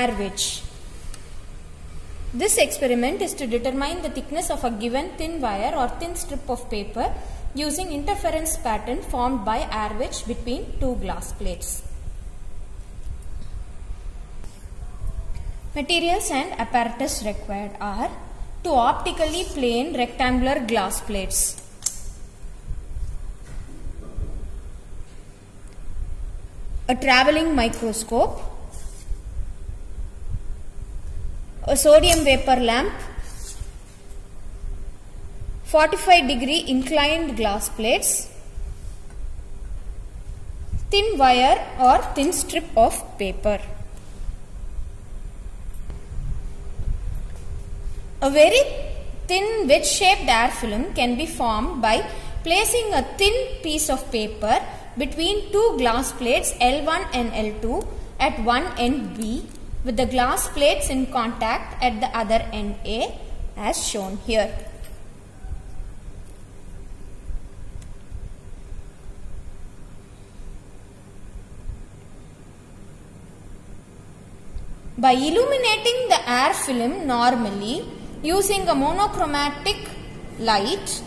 air wedge. This experiment is to determine the thickness of a given thin wire or thin strip of paper using interference pattern formed by air wedge between two glass plates. Materials and apparatus required are two optically plane rectangular glass plates. A travelling microscope, a sodium vapor lamp, 45 degree inclined glass plates, thin wire or thin strip of paper. A very thin wedge shaped air film can be formed by placing a thin piece of paper between two glass plates L1 and L2 at one end B with the glass plates in contact at the other end A as shown here. By illuminating the air film normally using a monochromatic light,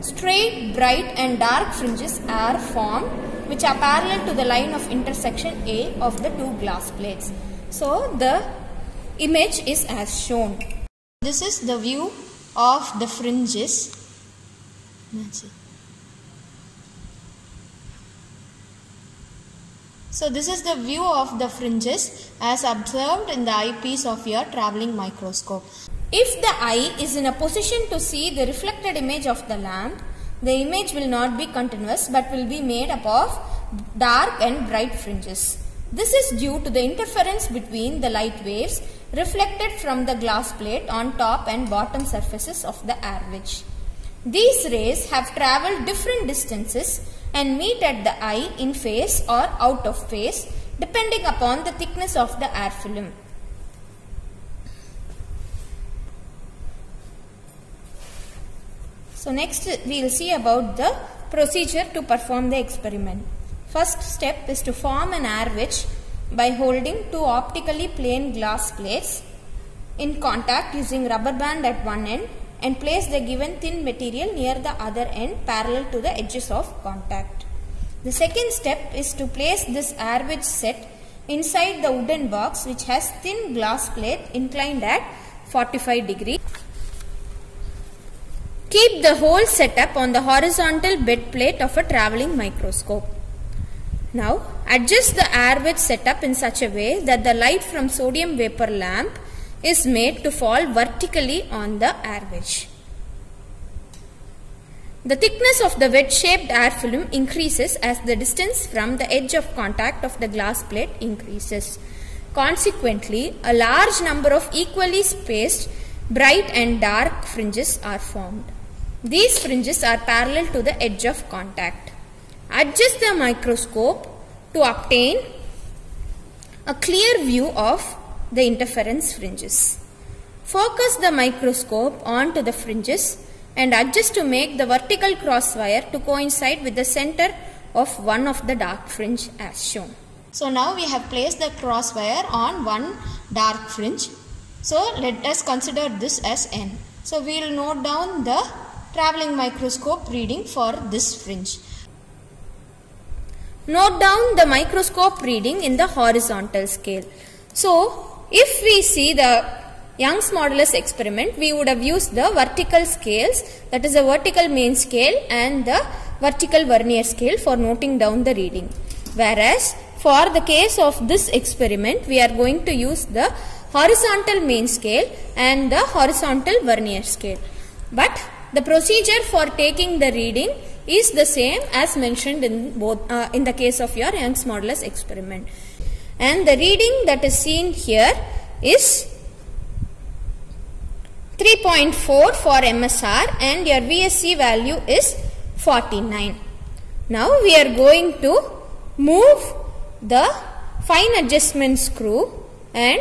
straight, bright and dark fringes are formed which are parallel to the line of intersection A of the two glass plates. So the image is as shown. This is the view of the fringes. So this is the view of the fringes as observed in the eyepiece of your travelling microscope. If the eye is in a position to see the reflected image of the lamp, the image will not be continuous but will be made up of dark and bright fringes. This is due to the interference between the light waves reflected from the glass plate on top and bottom surfaces of the air wedge. These rays have travelled different distances and meet at the eye in phase or out of phase depending upon the thickness of the air film. So next we will see about the procedure to perform the experiment. First step is to form an air wedge by holding two optically plane glass plates in contact using rubber band at one end and place the given thin material near the other end parallel to the edges of contact. The second step is to place this air wedge set inside the wooden box which has thin glass plate inclined at 45 degree. Keep the whole setup on the horizontal bed plate of a travelling microscope. Now adjust the air wedge setup in such a way that the light from sodium vapor lamp is made to fall vertically on the air wedge. The thickness of the wedge shaped air film increases as the distance from the edge of contact of the glass plate increases. Consequently, a large number of equally spaced bright and dark fringes are formed. These fringes are parallel to the edge of contact. Adjust the microscope to obtain a clear view of the interference fringes. Focus the microscope onto the fringes and adjust to make the vertical cross wire to coincide with the center of one of the dark fringe as shown. So now we have placed the cross wire on one dark fringe. So let us consider this as n. So we will note down the travelling microscope reading for this fringe. Note down the microscope reading in the horizontal scale. So if we see the Young's modulus experiment, we would have used the vertical scales that is the vertical main scale and the vertical vernier scale for noting down the reading. Whereas for the case of this experiment, we are going to use the horizontal main scale and the horizontal vernier scale. But the procedure for taking the reading is the same as mentioned in both uh, in the case of your Young's modulus experiment. And the reading that is seen here is 3.4 for MSR and your VSC value is 49. Now we are going to move the fine adjustment screw and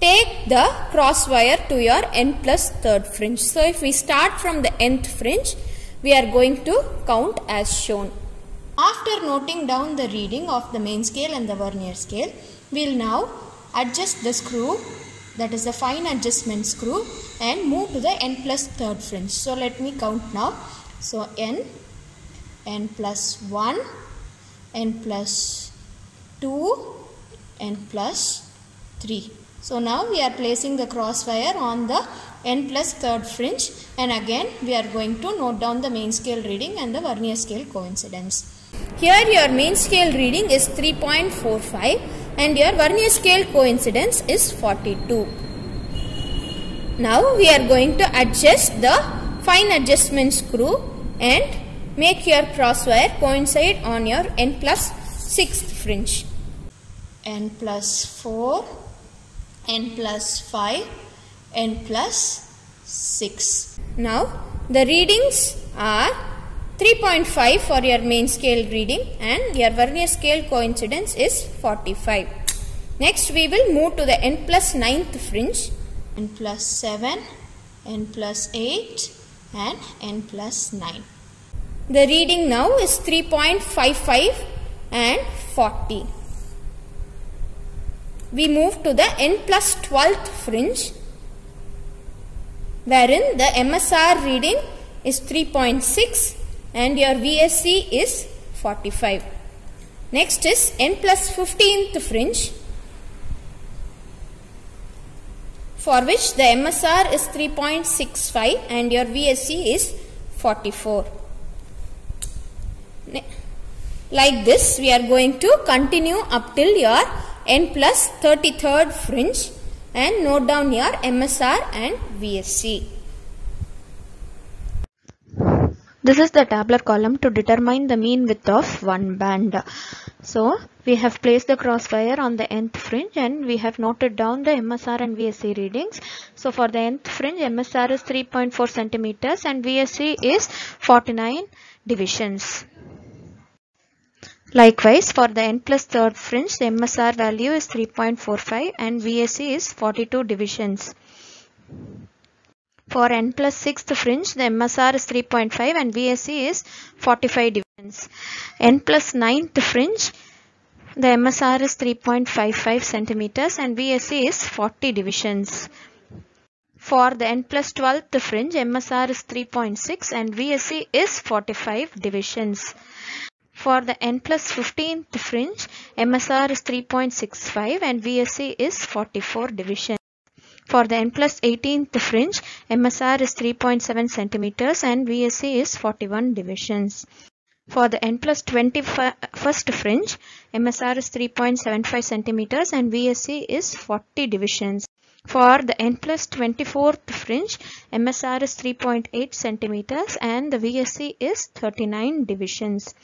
take the cross wire to your n plus third fringe. So if we start from the nth fringe, we are going to count as shown. After noting down the reading of the main scale and the vernier scale, we will now adjust the screw that is the fine adjustment screw and move to the n plus third fringe. So let me count now. So n, n plus 1, n plus 2, n plus 3. So now we are placing the crosswire on the n plus third fringe and again we are going to note down the main scale reading and the vernier scale coincidence. Here your main scale reading is 3.45 and your vernier scale coincidence is 42. Now we are going to adjust the fine adjustment screw and make your crosswire coincide on your n plus 6th fringe. n plus 4, n plus 5, n plus 6. Now the readings are 3.5 for your main scale reading and your vernier scale coincidence is 45. Next we will move to the n plus 9th fringe, n plus 7, n plus 8 and n plus 9. The reading now is 3.55 and 40. We move to the n plus 12th fringe wherein the MSR reading is 3.6 and your VSC is 45. Next is n plus 15th fringe for which the MSR is 3.65 and your VSC is 44. Like this we are going to continue up till your n plus 33rd fringe and note down your MSR and VSC. This is the tabular column to determine the mean width of one band. So we have placed the crosswire on the nth fringe and we have noted down the MSR and VSC readings. So for the nth fringe MSR is 3.4 centimeters and VSC is 49 divisions. Likewise, for the n plus third fringe, the MSR value is 3.45 and VSC is 42 divisions. For n plus sixth fringe, the MSR is 3.5 and VSC is 45 divisions. n plus ninth fringe, the MSR is 3.55 centimeters and VSC is 40 divisions. For the n plus 12th fringe, MSR is 3.6 and VSC is 45 divisions. For the n plus 15th fringe, MSR is 3.65 and VSC is 44 divisions. For the n plus 18th fringe, MSR is 3.7 centimeters and VSC is 41 divisions. For the n plus 21st fringe, MSR is 3.75 centimeters and VSC is 40 divisions. For the n plus 24th fringe, MSR is 3.8 centimeters and the VSC is 39 divisions.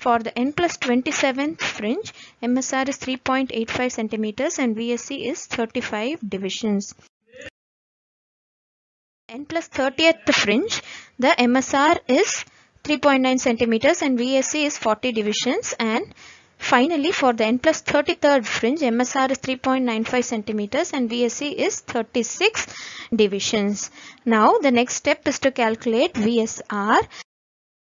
For the n plus 27th fringe, MSR is 3.85 centimeters and VSC is 35 divisions. n plus 30th fringe, the MSR is 3.9 centimeters and VSC is 40 divisions and finally for the n plus 33rd fringe MSR is 3.95 centimeters and VSC is 36 divisions. Now the next step is to calculate VSR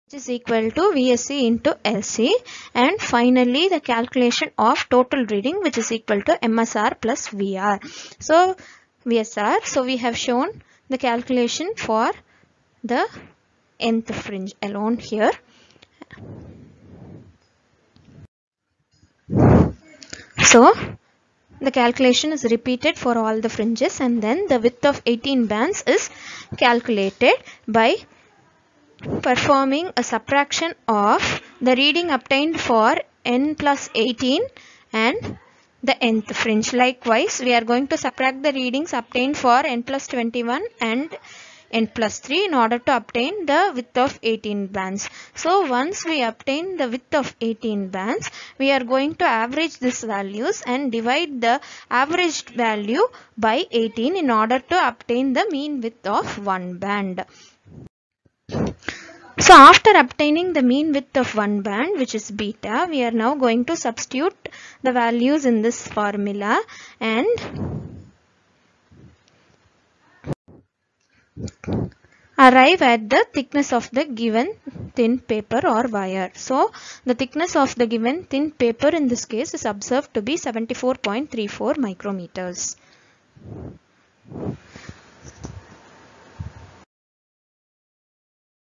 which is equal to VSC into LC and finally the calculation of total reading which is equal to MSR plus VR. So VSR, so we have shown the calculation for the nth fringe alone here. So the calculation is repeated for all the fringes and then the width of 18 bands is calculated by performing a subtraction of the reading obtained for n plus 18 and the nth fringe. Likewise, we are going to subtract the readings obtained for n plus 21 and n plus 3 in order to obtain the width of 18 bands. So once we obtain the width of 18 bands, we are going to average these values and divide the averaged value by 18 in order to obtain the mean width of one band. So after obtaining the mean width of one band which is beta, we are now going to substitute the values in this formula and arrive at the thickness of the given thin paper or wire. So the thickness of the given thin paper in this case is observed to be 74.34 micrometers.